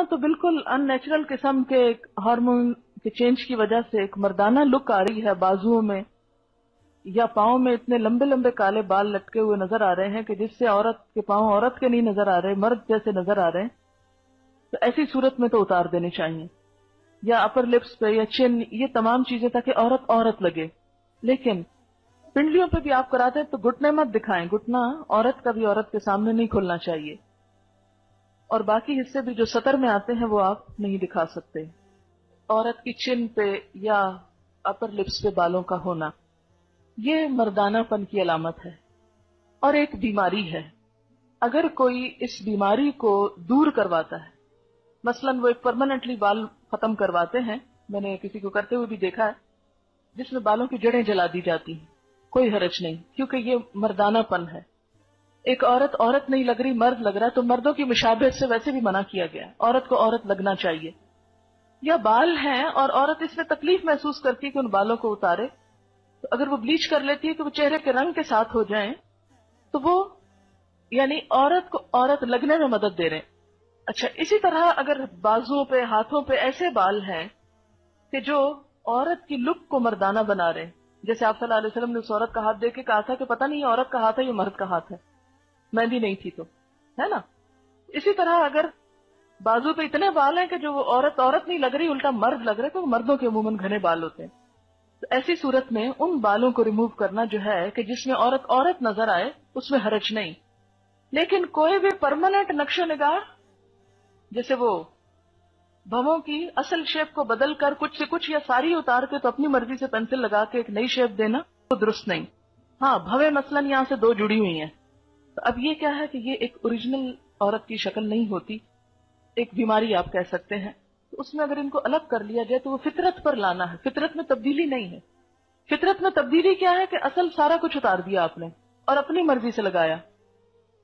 यहाँ तो बिल्कुल अननेचुरल किस्म के हार्मोन के चेंज की वजह से एक मर्दाना लुक आ रही है बाजुओं में या पाओ में इतने लंबे लंबे काले बाल लटके हुए नज़र आ रहे हैं कि जिससे औरत के पाओ औरत के नहीं नज़र आ रहे, मर्द जैसे नज़र आ रहे हैं तो ऐसी सूरत में तो उतार देने चाहिए। या अपर लिप्स पे या चिन ये तमाम चीज़ें ताकि औरत औरत लगे। लेकिन पिंडलियों पे भी आप कराते हैं तो घुटने मत दिखाएँ, घुटना औरत का भी औरत के सामने नहीं खुलना चाहिए। और बाकी हिस्से भी जो सतर में आते हैं वो आप नहीं दिखा सकते। औरत की चिन पे या अपर लिप्स पे बालों का होना, ये मर्दानापन की अलामत है और एक बीमारी है। अगर कोई इस बीमारी को दूर करवाता है, मसलन वो एक परमानेंटली बाल खत्म करवाते हैं, मैंने किसी को करते हुए भी देखा है, जिसमें बालों की जड़ें जला दी जाती हैं, कोई हरज नहीं, क्योंकि ये मर्दानापन है। एक औरत औरत नहीं लग रही, मर्द लग रहा है तो मर्दों की मुशाबत से वैसे भी मना किया गया औरत को औरत लगना चाहिए। या बाल हैं और औरत इसमें तकलीफ़ महसूस करती है कि उन बालों को उतारे तो अगर वो ब्लीच कर लेती है कि वो चेहरे के रंग के साथ हो जाए तो वो, यानी औरत को औरत लगने में मदद दे रहे अच्छा इसी तरह अगर बाजुओं पे, हाथों पे ऐसे बाल हैं कि जो औरत की लुक को मर्दाना बना रहे जैसे आप सल्लल्लाहु अलैहि वसल्लम ने उस औरत का हाथ देख के कहा था कि पता नहीं औरत का हाथ है ये मर्द का हाथ है। मेहंदी नहीं थी तो है ना? इसी तरह अगर बाजू पे इतने बाल हैं कि जो औरत औरत नहीं लग रही, उल्टा मर्द लग रहे तो मर्दों के अमूमन घने बाल होते हैं। तो ऐसी सूरत में उन बालों को रिमूव करना जो है कि जिसमें औरत औरत नज़र आए, उसमें हरज नहीं। लेकिन कोई भी परमानेंट नक्शो निगाह, जैसे वो भवों की असल शेप को बदल कर कुछ से कुछ या सारी उतार के तो अपनी मर्ज़ी से पेंसिल लगा के एक नई शेप देना तो दुरुस्त नहीं। हाँ भवे मसलन यहाँ से दो जुड़ी हुई हैं। तो अब ये क्या है कि ये एक ओरिजिनल औरत की शक्ल नहीं होती? एक बीमारी आप कह सकते हैं। तो उसमें अगर इनको अलग कर लिया जाए तो वो फितरत पर लाना है। फितरत में तब्दीली नहीं है। फितरत में तब्दीली क्या है कि असल सारा कुछ उतार दिया आपने और अपनी मर्ज़ी से लगाया।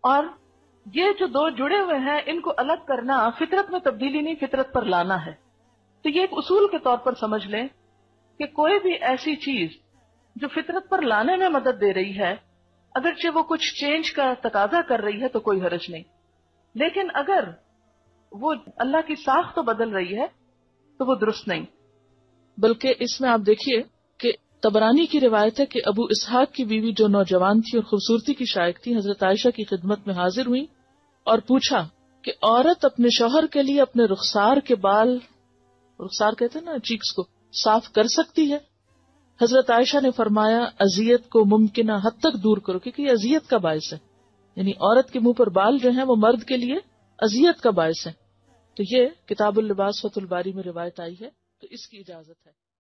और ये जो दो जुड़े हुए हैं, इनको अलग करना फितरत में तब्दीली नहीं, फितरत पर लाना है। तो ये एक उसूल के तौर पर समझ लें कि कोई भी ऐसी चीज़ जो फितरत पर लाने में मदद दे रही है अगरचे वो कुछ चेंज का तकाजा कर रही है तो कोई हरज नहीं। लेकिन अगर वो अल्लाह की साख तो बदल रही है तो वो दुरुस्त नहीं। बल्कि इसमें आप देखिए कि तबरानी की रिवायत है कि अबू इसहाक की बीवी जो नौजवान थी और खूबसूरती की शायक थी, हज़रत आयशा की खिदमत में हाजिर हुई और पूछा कि औरत अपने शोहर के लिए अपने रुखसार के बाल, रुखसार कहते हैं ना चीक्स को साफ़ कर सकती है? हज़रत आयशा ने फरमाया, अजियत को मुमकिन हद तक दूर करो, क्योंकि ये अजियत का बायस है। यानी औरत के मुँह पर बाल जो है, वो मर्द के लिए अजियत का बायस है। तो ये किताबुल लिबास फतुल बारी में रिवायत आई है तो इसकी इजाज़त है।